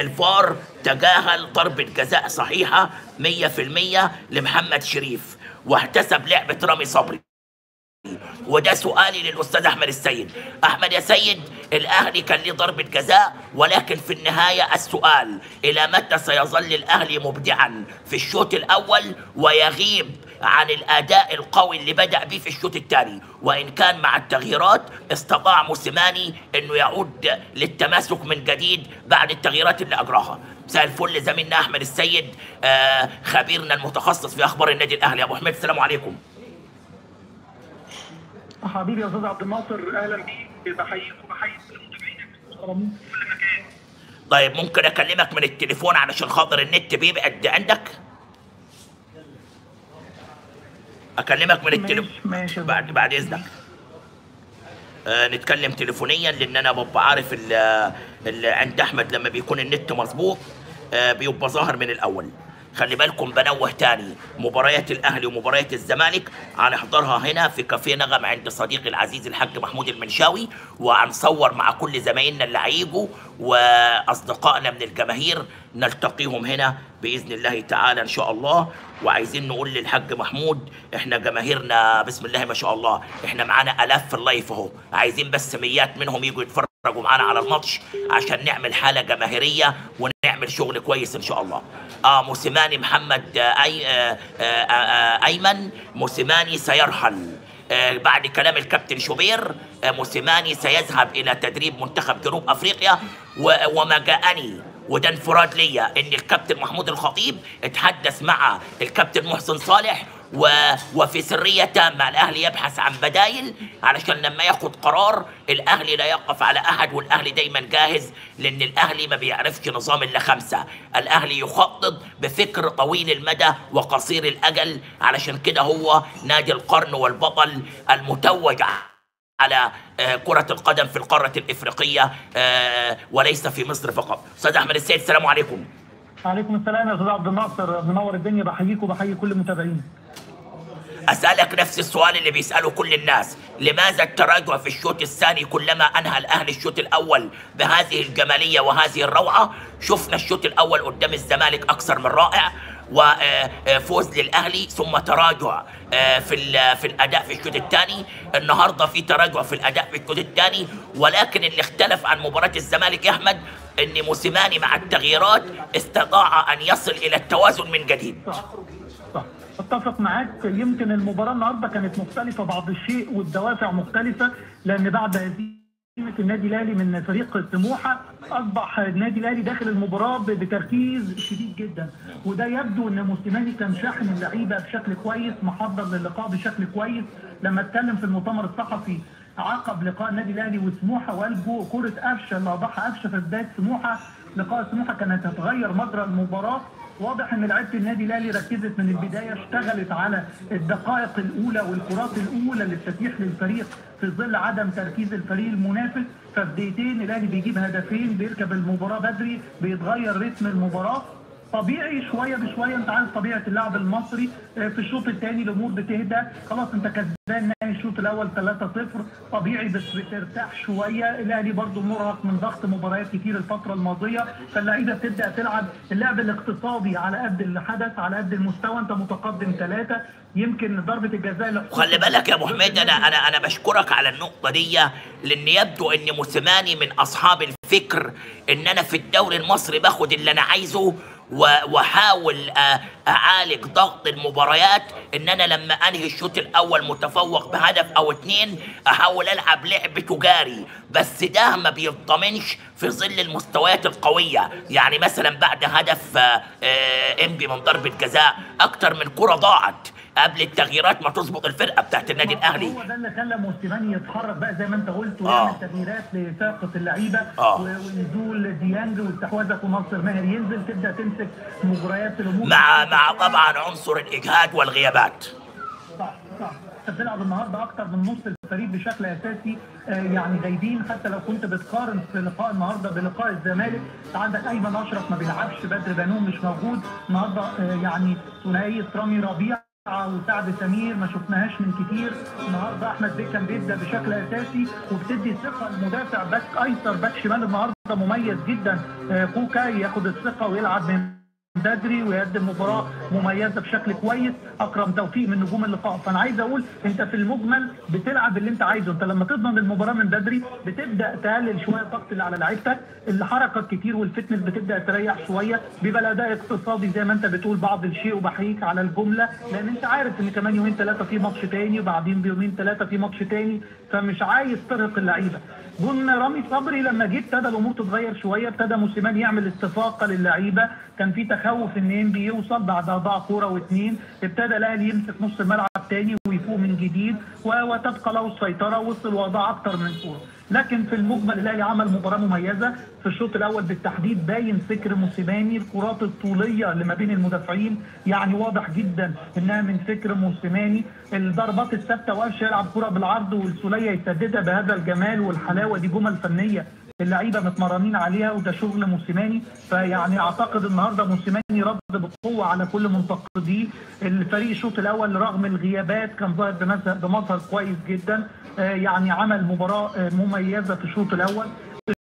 الفار تجاهل ضربة جزاء صحيحة 100% لمحمد شريف واحتسب لعبة رامي صبري. وده سؤالي للأستاذ أحمد السيد. أحمد يا سيد الأهلي كان ليه ضربة جزاء ولكن في النهاية السؤال إلى متى سيظل الأهلي مبدعا؟ في الشوط الأول ويغيب عن الأداء القوي اللي بدأ به في الشوط الثاني. وإن كان مع التغييرات استطاع موسيماني إنه يعود للتماسك من جديد بعد التغييرات اللي أجراها. مساء الفل زميلنا أحمد السيد آه خبيرنا المتخصص في أخبار النادي الأهلي. أبو حميد السلام عليكم. حبيبي يا أستاذ عبد الناصر أهلا بيك. بحييك وبحيي كل متابعينك المحترمين في كل مكان طيب ممكن أكلمك من التليفون علشان خاطر النت بيبعد عندك؟ أكلمك من التليفون. بعد بعد إذنك. آه نتكلم تليفونيا لأن أنا ببقى عارف ال ال عند أحمد لما بيكون النت مظبوط آه بيبقى ظاهر من الأول. خلي بالكم بنوه تاني. مباريات الأهلي ومباريات الزمالك هنحضرها هنا في كافيه نغم عند صديقي العزيز الحاج محمود المنشاوي وهنصور مع كل زمايلنا اللي هيجوا وأصدقائنا من الجماهير نلتقيهم هنا بإذن الله تعالى إن شاء الله. وعايزين نقول للحاج محمود إحنا جماهيرنا بسم الله ما شاء الله إحنا معانا آلاف في اللايف أهو. عايزين بس ميات منهم يجوا يتفرجوا معانا على الماتش عشان نعمل حالة جماهيرية ونعمل شغل كويس إن شاء الله. آه موسيماني محمد آه أي آه آه آه أيمن موسيماني سيرحل. آه بعد كلام الكابتن شوبير آه موسيماني سيذهب إلى تدريب منتخب جنوب أفريقيا وما جاءني وده انفراد ليا إن الكابتن محمود الخطيب اتحدث مع الكابتن محسن صالح و... وفي سرية تامه الاهلي يبحث عن بدايل علشان لما ياخد قرار الاهلي لا يقف على أحد والاهلي دايما جاهز لأن الاهلي ما بيعرفش نظام الا خمسه الاهلي يخطط بفكر طويل المدى وقصير الأجل علشان كده هو نادي القرن والبطل المتوج على آه، كرة القدم في القارة الإفريقية آه، وليس في مصر فقط. أستاذ أحمد السيد السلام عليكم. عليكم السلام يا أستاذ عبد الناصر منور الدنيا بحييك وبحيي كل متابعينك أسألك نفس السؤال اللي بيسأله كل الناس. لماذا التراجع في الشوط الثاني كلما أنهى الأهلي الشوط الأول بهذه الجمالية وهذه الروعة؟ شفنا الشوط الأول قدام الزمالك أكثر من رائع وفوز للأهلي ثم تراجع آه، في في الأداء في الشوط الثاني. النهاردة في تراجع في الأداء في الشوط الثاني. ولكن اللي اختلف عن مباراة الزمالك يا أحمد أن موسيماني مع التغييرات استطاع أن يصل إلى التوازن من جديد. أتفق معاك. يمكن المباراة النهارده كانت مختلفة بعض الشيء والدوافع مختلفة لأن بعد هزيمه النادي الأهلي من فريق سموحه أصبح النادي الأهلي داخل المباراة بتركيز شديد جدا. وده يبدو إن موسيماني كان شاحن اللعيبة بشكل كويس محضر للقاء بشكل كويس. لما اتكلم في المؤتمر الصحفي عقب لقاء النادي الأهلي وسموحة وقال كرة قفشة اللي اضاعها قفشة في بداية سموحة. لقاء سموحة كانت هتغير مجرى المباراة. واضح إن لعيبة النادي الأهلي ركزت من البداية اشتغلت على الدقائق الأولى والكرات الأولى اللي بتتيح للفريق في ظل عدم تركيز الفريق المنافس. ففي دقيقتين الأهلي بيجيب هدفين بيركب المباراة بدري بيتغير رتم المباراة. طبيعي شوية بشوية أنت عارف طبيعة اللاعب المصري آه، في الشوط الثاني الأمور بتهدى. خلاص أنت كسبان نهائي الشوط الأول 3-0 طبيعي بس بترتاح شوية. الأهلي برضو مرهق من ضغط مباريات كتير الفترة الماضية. فاللعيبة بتبدأ تلعب. اللعب الاقتصادي على قد الحدث على قد المستوى. أنت متقدم ثلاثة. يمكن ضربة الجزاء اللي خلي بالك يا أبو حميد أنا أنا أنا بشكرك على النقطة دي لأن يبدو إن موسيماني من أصحاب الفكر إن أنا في الدوري المصري باخد اللي أنا عايزه. واحاول آه، أعالج ضغط المباريات إن أنا لما أنهي الشوط الأول متفوق بهدف أو اتنين أحاول ألعب لعب تجاري. بس ده ما بيضمنش في ظل المستويات القوية. يعني مثلا بعد هدف آه، آه، إنبي من ضربة جزاء أكتر من كرة ضاعت. قبل التغييرات ما تظبط الفرقة بتاعت النادي الأهلي. هو ده اللي خلى موسيماني يتحرك بقى زي ما انت قلت آه. ويعمل تغييرات لطاقه اللعيبة آه. ونزول ديانج واستحواذك وناصر ماهر. ينزل تبدأ تمسك مباريات الأمور مع مع طبعا عنصر الإجهاد والغيابات. صح صح. انت بتلعب النهارده أكتر من نص الفريق بشكل أساسي. آه، يعني غايبين حتى لو كنت بتقارن في لقاء النهارده بلقاء الزمالك عندك أيمن أشرف ما بيلعبش بدر بنون مش موجود. النهارده آه، يعني ثنائيه رامي ربيع وسعد سمير ما شفناهاش من كتير. النهارده أحمد بيه كان بيبدأ بشكل أساسي وبتدي ثقه لمدافع back أيسر back شمال النهارده مميز جدا. آه، كوكا ياخد الثقة ويلعب من بدري ويقدم مباراة مميزة بشكل كويس. أكرم توفيق من نجوم اللقاء. فأنا عايز أقول أنت في المجمل بتلعب اللي أنت عايزه. أنت لما تضمن المباراة من بدري بتبدأ تقلل شوية الضغط اللي على لعيبتك. الحركه كتير والفتنس بتبدأ تريح شوية. بيبقى الأداء اقتصادي زي ما أنت بتقول بعض الشيء وبحييك على الجملة. لأن أنت عارف إن كمان يومين ثلاثة في ماتش تاني وبعدين بيومين ثلاثة في ماتش تاني. فمش عايز ترهق اللعيبة. جون رامي صبري لما جه ابتدى الأمور تتغير شوية ابتدى موسيماني يعمل استفاقه للعيبه. كان في تخوف ان انبي يوصل بعد ضاع كوره واثنين ابتدى الاهلي يمسك نص الملعب تاني ويفوق من جديد وتبقى له السيطره وصل وضع أكتر من كوره. لكن في المجمل الاهلي عمل مباراة مميزة. في الشوط الأول بالتحديد باين فكر موسيماني. الكرات الطولية اللي ما بين المدافعين يعني واضح جدا إنها من فكر موسيماني. الضربات الثابتة وقفش يلعب كرة بالعرض والسوليه يسددها بهذا الجمال والحلاوة دي جمل فنية. اللعيبة متمرنين عليها وده شغل موسيماني. فيعني أعتقد النهارده موسيماني رد بقوة على كل منتقديه الفريق الشوط الأول رغم الغيابات كان ظاهر بمظهر كويس جدا. آه، يعني عمل مباراة آه، مميزة في الشوط الأول.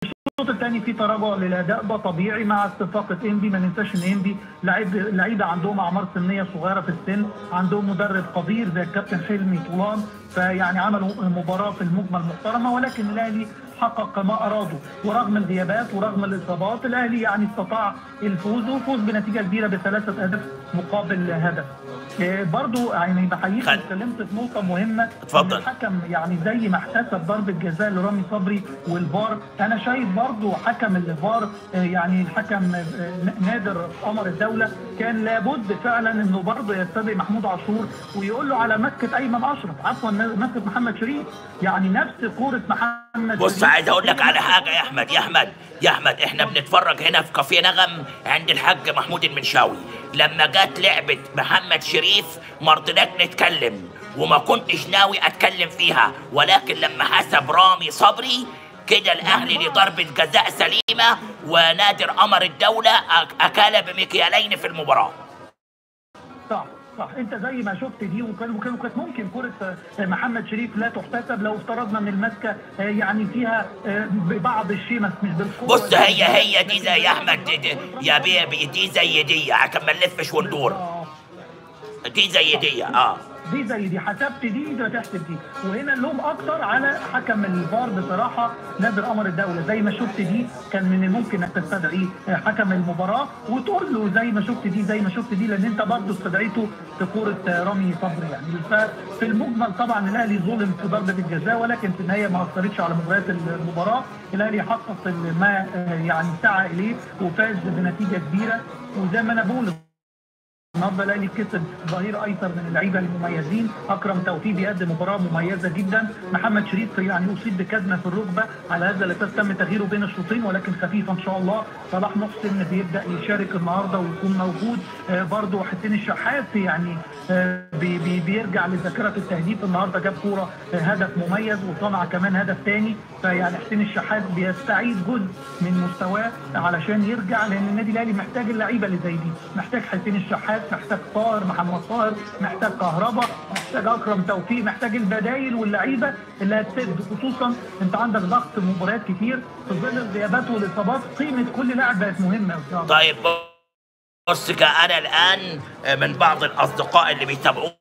الشوط الثاني في تراجع للأداء ده طبيعي مع استفاقه إنبي. ما ننساش إن إنبي لعيب لعيبة عندهم أعمار سنية صغيرة في السن عندهم مدرب قدير زي الكابتن حلمي طولان فيعني عملوا مباراة في المجمل محترمة ولكن الأهلي حقق ما أراده. ورغم الغيابات ورغم الإصابات الأهلي يعني استطاع الفوز وفوز بنتيجة كبيرة بثلاثة اهداف مقابل هدف. إيه برضو يعني بحييك اتكلمت في نقطة مهمة. اتفضل. الحكم يعني زي ما احتسب ضربة جزاء لرامي صبري والفار. أنا شايف برضو حكم الفار آه، يعني الحكم آه، نادر قمر الدولة. كان لابد فعلا إنه برضو يستدعي محمود عاشور ويقول له على مسكة أيمن أشرف عفوا مسكة محمد شريف. يعني نفس كورة محمد بص. عايز أقول لك على حاجة يا أحمد يا أحمد يا أحمد إحنا بنتفرج هنا في كافيه نغم عند الحاج محمود المنشاوي. لما جت لعبة محمد شريف ما رضيناش نتكلم وما كنتش ناوي أتكلم فيها. ولكن لما حسب رامي صبري كده الأهلي لضربه جزاء سليمة ونادر قمر الدولة أكل بمكيالين في المباراة. صح. انت زي ما شفت دي وكان وكان- وكانت ممكن كرة آه، محمد شريف لا تحتسب لو افترضنا ان المسكة آه، يعني فيها آه، بعض الشيء بس مش بالقوة. بص هي هي دي زي يا أحمد دي دي يا بيبي دي زي دي عشان ما نلفش وندور. دي زي دي آه. دي زي دي حسبت دي ده تحسب دي. وهنا اللوم أكتر على حكم الفار بصراحة نادر قمر الدولة. زي ما شفت دي كان من الممكن إنك تستدعيه حكم المباراة وتقول له زي ما شفت دي زي ما شفت دي لأن أنت برضه استدعيته في كورة رامي صبري. يعني ففي المجمل طبعا الأهلي ظلم في ضربة الجزاء ولكن في النهاية ما اثرتش على مباريات المباراة. الأهلي حقق ما يعني سعى إليه وفاز بنتيجة كبيرة. وزي ما أنا بقول النهارده الاهلي كسب ظهير أيسر من اللعيبة المميزين. أكرم توفيق بيقدم مباراة مميزة جدا. محمد شريف يعني اصيب بكدمه في الركبة. على هذا الاساس تم تغييره بين الشوطين ولكن خفيفه إن شاء الله. صلاح محسن بيبدأ يشارك النهارده ويكون موجود. آه برضه حسين الشحات يعني آه بي بي بيرجع لذاكرة التهديف. النهارده جاب كورة آه هدف مميز وصنع كمان هدف ثاني فيعني حسين الشحات بيستعيد جزء من مستواه علشان يرجع لأن النادي الأهلي محتاج اللعيبة اللي زي دي. محتاج حسين الشحات محتاج طاهر محمد طاهر محتاج كهربا محتاج أكرم توفيق محتاج البدايل واللعيبة اللي هتسد خصوصا أنت عندك ضغط مباريات كتير في ظل الغيابات والإصابات قيمة كل لاعب بقت مهمة. طيب بص أنا الآن من بعض الأصدقاء اللي بيتابعونا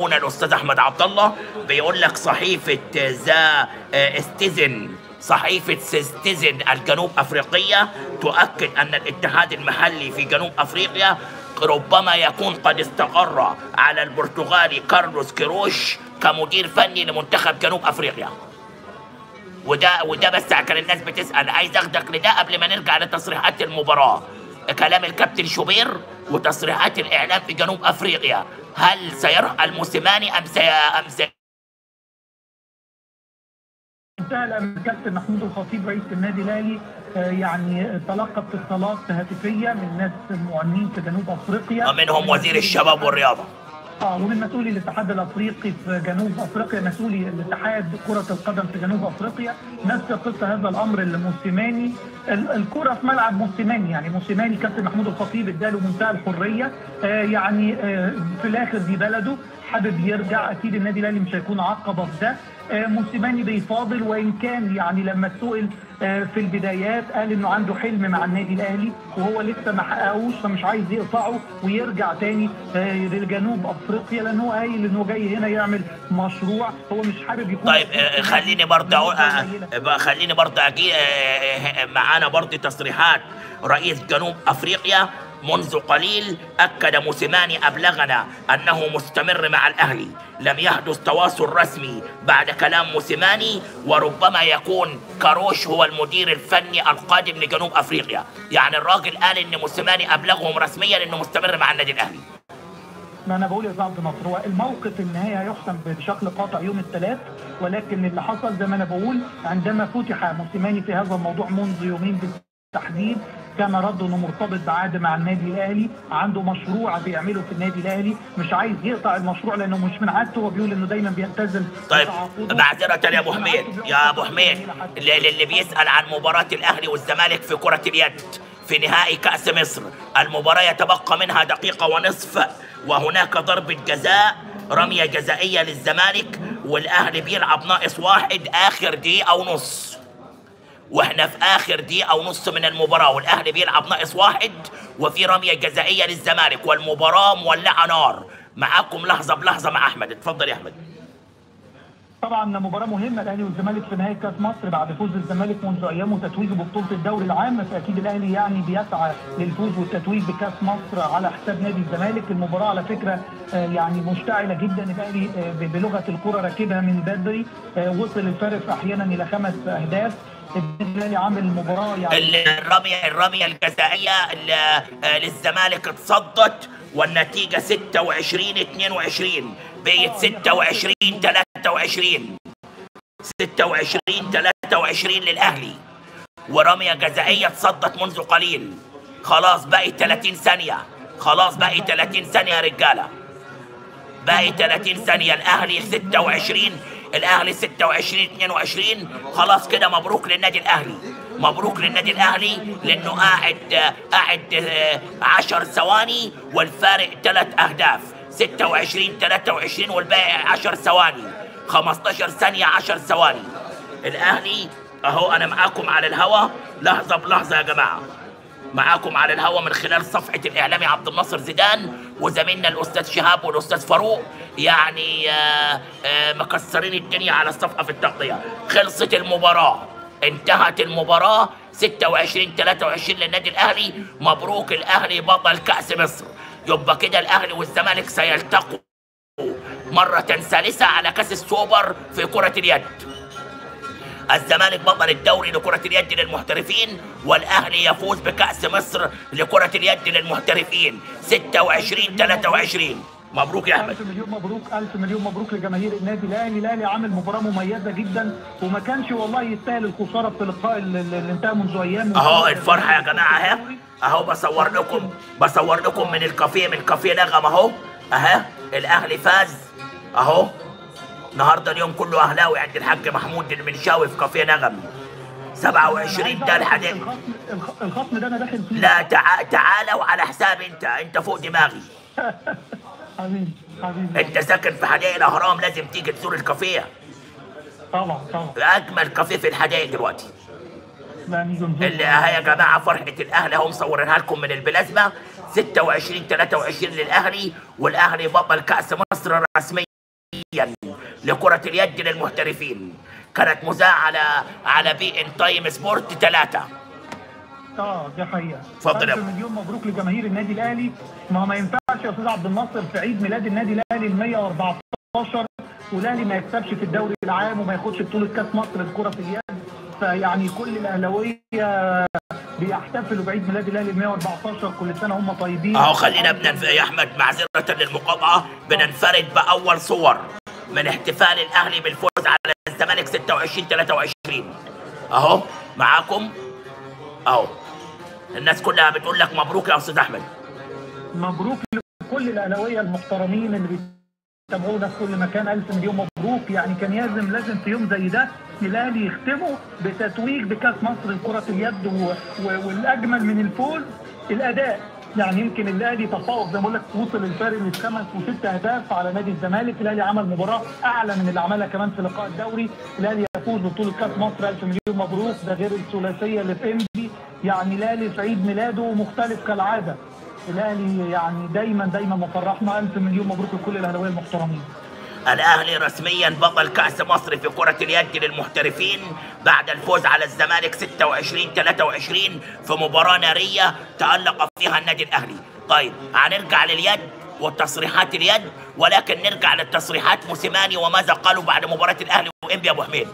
الأستاذ أحمد عبد الله بيقول لك صحيفة The Citizen صحيفة Citizen الجنوب أفريقية تؤكد أن الاتحاد المحلي في جنوب أفريقيا ربما يكون قد استقر على البرتغالي كارلوس كيروش كمدير فني لمنتخب جنوب أفريقيا. وده وده بس كان الناس بتسأل. عايز أخدك لده قبل ما نرجع لتصريحات المباراة. كلام الكابتن شوبير وتصريحات الإعلام في جنوب أفريقيا. هل سيرحل موسيماني أم سي أم سيستمر انتهى الكابتن محمود الخطيب رئيس النادي الأهلي. يعني تلقى اتصالات هاتفية من ناس معلنين في جنوب أفريقيا. ومنهم وزير الشباب والرياضة. آه ومن مسؤولي الاتحاد الأفريقي في جنوب أفريقيا مسؤولي الاتحاد كرة القدم في جنوب أفريقيا. نفس قصة هذا الأمر اللي موسيماني ال- الكرة في ملعب موسيماني يعني موسيماني كابتن محمود الخطيب اداله منتهى الحرية. آه يعني آه في الآخر دي بلده حابب يرجع. أكيد النادي الأهلي مش هيكون عقبه في ده موسيماني بيفاضل وإن كان يعني لما سئل آه، في البدايات قال إنه عنده حلم مع النادي الأهلي وهو لسه ما حققوش فمش عايز يقطعه ويرجع تاني آه، لجنوب أفريقيا لأن هو قايل إنه جاي هنا يعمل مشروع هو مش حابب يكون طيب آه، خليني برضه آه، آه، خليني برضه أجي آه، آه، معانا برضه تصريحات رئيس جنوب أفريقيا منذ قليل أكد موسيماني أبلغنا أنه مستمر مع الأهلي. لم يحدث تواصل رسمي بعد كلام موسيماني وربما يكون كاروش هو المدير الفني القادم لجنوب أفريقيا. يعني الراجل قال إن موسيماني أبلغهم رسميا إنه مستمر مع النادي الأهلي. ما أنا بقول يا عبد الناصر هو الموقف النهائي هيحسم بشكل قاطع يوم الثلاث ولكن اللي حصل زي ما أنا بقول عندما فتح موسيماني في هذا الموضوع منذ يومين بالتحديد كان رده انه مرتبط بعقد مع النادي الأهلي. عنده مشروع بيعمله في النادي الأهلي. مش عايز يقطع المشروع لأنه مش من عادته. هو بيقول إنه دايما بيلتزم طيب. معذرة يا أبو حميد. يا أبو حميد اللي اللي بيسأل عن مباراة الأهلي والزمالك في كرة اليد في نهائي كأس مصر. المباراة يتبقى منها دقيقة ونصف وهناك ضربة جزاء رمية جزائية للزمالك والأهلي بيلعب ناقص واحد آخر دقيقة ونص. وإحنا في آخر دقيقة ونص من المباراة والأهلي بيلعب ناقص واحد وفي رمية جزائية للزمالك والمباراة مولعة نار. معاكم لحظة بلحظة مع أحمد. اتفضل يا أحمد. طبعا مباراة مهمة الأهلي والزمالك في نهائي كأس مصر بعد فوز الزمالك منذ أيام وتتويجه ببطولة الدوري العام. فأكيد الأهلي يعني بيسعى للفوز والتتويج بكأس مصر على حساب نادي الزمالك. المباراة على فكرة آه، يعني مشتعلة جدا. الأهلي آه، بلغة الكرة راكبها من بدري آه، وصل الفارق أحيانا إلى خمس أهداف. الاهلي عامل مباراة يعني. الرمية الرمية الجزائية ال- آه، للزمالك اتصدت والنتيجة 26 22 بقت 26 23 26 23 للأهلي. ورمية جزائية اتصدت منذ قليل. خلاص باقي 30 ثانية. خلاص باقي 30 ثانية يا رجالة. باقي 30 ثانية. الأهلي 26 الأهلي 26 22 خلاص كده مبروك للنادي الأهلي. مبروك للنادي الأهلي لأنه قاعد قاعد 10 ثواني والفارق ثلاث أهداف. 26 23 والباقي 10 ثواني. 15 ثانية 10 ثواني. الأهلي أهو أنا معاكم على الهوا. لحظة بلحظة يا جماعة. معاكم على الهوا من خلال صفحة الإعلامي عبد الناصر زيدان وزميلنا الأستاذ شهاب والأستاذ فاروق يعني آه، آه، مكسرين الدنيا على الصفحة في التغطية. خلصت المباراة انتهت المباراة 26 23 للنادي الأهلي مبروك الأهلي بطل كأس مصر. يبقى كده الأهلي والزمالك سيلتقوا مرة ثالثة على كأس السوبر في كرة اليد. الزمالك بطل الدوري لكرة اليد للمحترفين والأهلي يفوز بكأس مصر لكرة اليد للمحترفين. 26 23 مبروك يا أحمد. ألف مليون مبروك ألف مليون مبروك لجماهير النادي الأهلي. الأهلي عامل مباراة مميزة جدا وما كانش والله يستاهل الخسارة في اللقاء اللي انتهى منذ أيام. أهو الفرحة يا جماعة أهي. أهو بصور لكم بصور لكم من الكافيه من كافيه نغم أهو. أهي الأهلي فاز. أهو. النهارده اليوم كله أهلاوي عند الحاج محمود المنشاوي في كافيه نغم. 27 ده الحديث الخصم الخ- الخصم ده أنا داخل فيه لا تع... تعالوا على حساب أنت. أنت فوق دماغي. حبيبي حبيبي. أنت ساكن في حدائق الأهرام لازم تيجي تزور الكافيه. طبعا طبعا. أجمل كافيه في الحدائق دلوقتي. اللي اهي يا جماعة فرحة الاهلي اهو مصورينها لكم من البلازما. 26 23 للأهلي والأهلي بطل كاس مصر رسميا لكرة اليد للمحترفين. كانت مذاعه على على ON Time Sport ثلاثة. آه دي حقيقة. اتفضل. مليون مبروك لجماهير النادي الأهلي. ما هو ما ينفعش يا أستاذ عبد الناصر في عيد ميلاد النادي الأهلي ال 114 والأهلي ما يكسبش في الدوري العام وما ياخدش بطولة كأس مصر للكرة في اليد. فيعني كل الأهلاوية بيحتفلوا بعيد ميلاد الأهلي ال 114 كل سنة هم طيبين. أهو خلينا بننف... يا أحمد معذرة للمقاطعة. بننفرد بأول صور من احتفال الأهلي بالفوز على الزمالك 26 23 أهو معاكم. أهو الناس كلها بتقول لك مبروك يا أستاذ أحمد. مبروك لكل الأهلاوية المحترمين اللي بيتابعونا في كل مكان. ألف مليون مبروك. يعني كان لازم لازم في يوم زي ده الاهلي يختمه بتتويج بكاس مصر لكرة اليد و... و... والأجمل من الفوز الأداء. يعني يمكن الأهلي تفوق زي ما بقول لك وصل الفارق لخمس وست أهداف على نادي الزمالك. الأهلي عمل مباراة أعلى من اللي عملها كمان في لقاء الدوري. الأهلي يفوز ببطولة كاس مصر ألف مليون مبروك. ده غير الثلاثية اللي في إنبي. يعني الأهلي في عيد ميلاده مختلف كالعادة. الأهلي يعني دايما دايما مفرحنا. ألف مليون مبروك لكل الأهلاوية المحترمين. الأهلي رسميا بطل كأس مصر في كرة اليد للمحترفين بعد الفوز على الزمالك 26 23 في مباراة نارية تألق فيها النادي الأهلي. طيب هنرجع لليد وتصريحات اليد ولكن نرجع للتصريحات موسيماني وماذا قالوا بعد مباراة الأهلي وإنبي أبو حميد.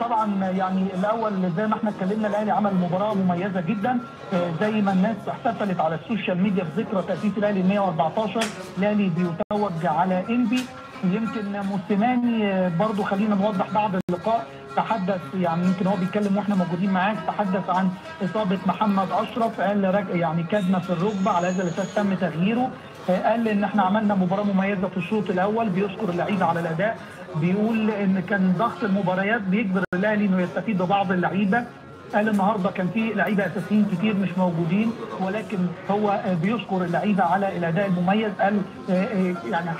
طبعا يعني الأول زي ما إحنا اتكلمنا الأهلي عمل مباراة مميزة جدا آه، زي ما الناس احتفلت على ال social media بذكرى تأسيس الأهلي 114 الأهلي بيتوج على إنبي. يمكن موسيماني آه، برضو خلينا نوضح بعد اللقاء تحدث يعني يمكن هو بيتكلم وإحنا موجودين معاك تحدث عن إصابة محمد أشرف قال. يعني كدمة في الركبة على هذا الأساس تم تغييره. آه، قال إن إحنا عملنا مباراة مميزة في الشوط الأول بيشكر اللعيبة على الأداء. بيقول ان كان ضغط المباريات بيجبر الاهلي انه يستفيد ببعض اللعيبه. قال النهارده كان في لعيبه اساسيين كتير مش موجودين ولكن هو بيشكر اللعيبه على الاداء المميز. قال آه، آه، يعني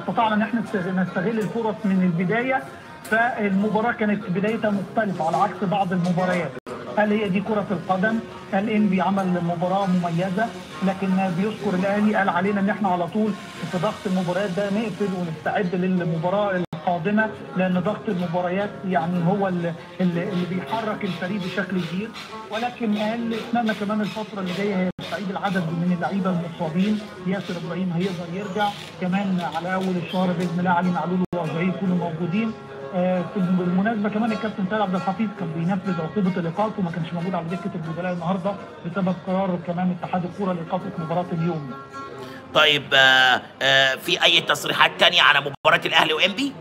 استطعنا ان إحنا نست- نستغل الفرص من البداية فالمباراة كانت بدايتها مختلفة على عكس بعض المباريات. قال هي دي كرة القدم؟ قال انبي عمل مباراة مميزة لكن بيشكر الأهلي قال علينا إن إحنا على طول في ضغط المباريات ده نقفل ونستعد للمباراة القادمة لأن ضغط المباريات يعني هو اللي, اللي بيحرك الفريق بشكل كبير. ولكن قال اتمنى كمان الفترة اللي جاية هيستعيد العدد من اللعيبة المصابين. ياسر إبراهيم هيقدر يرجع. كمان على أول الشهر بإذن الله علي معلول وأجاي يكونوا موجودين. آه، بالمناسبة كمان الكابتن سيد عبد الحفيظ كان بينفذ عقوبة الايقاف وما كانش موجود على دكة البدلاء النهارده بسبب قرار كمان اتحاد الكورة لايقافه مباراة اليوم. طيب آه آه في أي تصريحات تانية على مباراة الأهلي وإنبي؟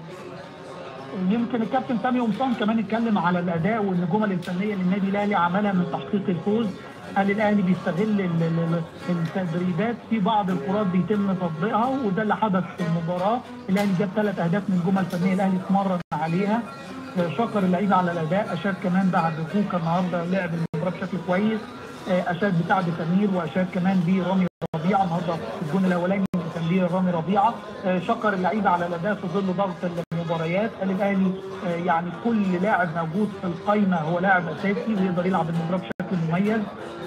يمكن الكابتن سامي قمصان كمان اتكلم على الأداء والجمل الفنيه اللي النادي الأهلي عملها من تحقيق الفوز. قال الأهلي بيستغل ال- ال- التدريبات في بعض الكرات بيتم تطبيقها وده اللي حدث في المباراة. الأهلي جاب ثلاث أهداف من جمل فنيه الأهلي اتمرن عليها. شكر اللعيبة على الأداء. اشاد كمان بعد كوكا النهارده لعب المباراة بشكل كويس. اشاد بسعد سمير واشاد كمان برامي ربيعة. النهارده الجون الأولاني كان ليه رامي ربيعة. آه، شكر اللعيبة على الأداء في ظل ضغط المباريات. الأهلي آه، يعني كل لاعب موجود في القايمة هو لاعب أساسي ويقدر يلعب المباراة بشكل مميز.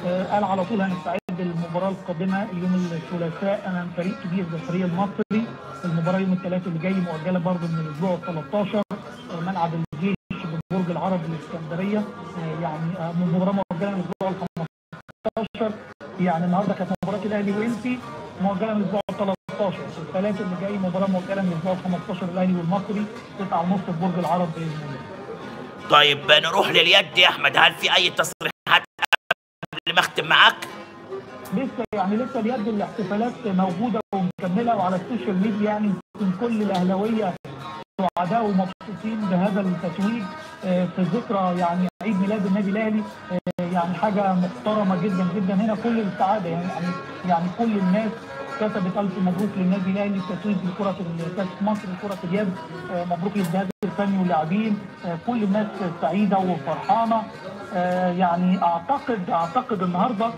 آه، قال على طول هنستعد للمباراة القادمة يوم الثلاثاء أمام فريق كبير زي الفريق المصري. المباراة يوم الثلاثاء اللي جاي مؤجلة برضه من الأسبوع ال 13 آه، ملعب الجيش بالبرج العربي الإسكندرية. يعني مباراة مؤجلة من الأسبوع ال 15 يعني النهارده كانت مباراة الأهلي وانسي مؤجلة من الأسبوع ال 13 الثلاث اللي جاي مباراه مؤجله من الأسبوع ال 15 الأهلي والمصري 9 ونص في برج العرب بإذن الله. طيب نروح لليد يا أحمد. هل في أي تصريحات قبل ما أختم معاك؟ لسه يعني لسه اليد الاحتفالات موجودة ومكملة وعلى ال social media يعني يمكن كل الأهلاوية سعداء ومبسوطين بهذا التتويج. آه، في ذكرى يعني عيد ميلاد النادي الأهلي آه، يعني حاجة محترمة جدا جدا. هنا كل السعادة يعني يعني كل الناس كتبت الف مبروك للنادي الأهلي التتويج لكره كاس مصر لكره اليد. آه، مبروك للجهاز الفني واللاعبين. آه، كل الناس سعيدة وفرحانة. آه، يعني اعتقد أعتقد النهارده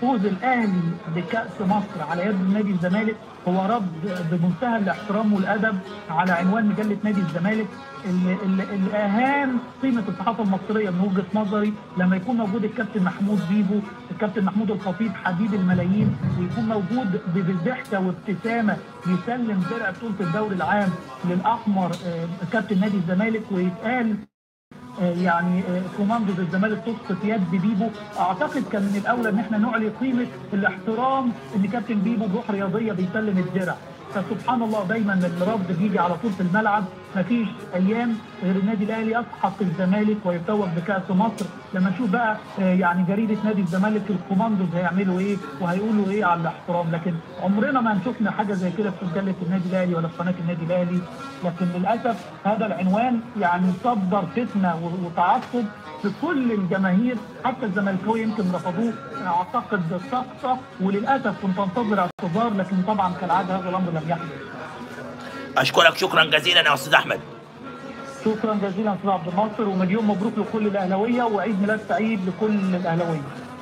فوز الأهلي بكأس مصر على يد نادي الزمالك هو رد بمنتهى الاحترام والأدب على عنوان مجلة نادي الزمالك اللي, اهان قيمة الصحافة المصرية من وجهة نظري لما يكون موجود الكابتن محمود بيبو الكابتن محمود الخطيب حبيب الملايين ويكون موجود بضحكه وابتسامة يسلم درع بطوله الدوري العام للأحمر آه، كابتن نادي الزمالك ويتقال يعني آه، كوماندو الزمالك تسقط يد بيبو. أعتقد كان من الأولى إن إحنا نعلي قيمة الاحترام إن كابتن بيبو بروح رياضية بيسلم الدرع. فسبحان الله دايما الرفض بيجي على طول في الملعب. مفيش أيام غير النادي الأهلي يسحق الزمالك ويتوج بكأس مصر. لما نشوف بقى آه، يعني جريدة نادي الزمالك الكوماندوز هيعملوا إيه وهيقولوا إيه على الاحترام. لكن عمرنا ما هنشوفنا حاجة زي كده في مجله النادي الأهلي ولا في قناة النادي الأهلي لكن للأسف هذا العنوان يعني صدر فتنة وتعصب في كل الجماهير حتى الزملكاوية يمكن رفضوه أعتقد سقطة وللأسف كنت أنتظر اعتذار لكن طبعا كالعادة هذا الأمر لم يحدث. أشكرك. شكرا جزيلا يا أستاذ أحمد. شكرا جزيلا أستاذ عبد الناصر ومليون مبروك لكل الأهلاوية وعيد ميلاد سعيد لكل الأهلاوية.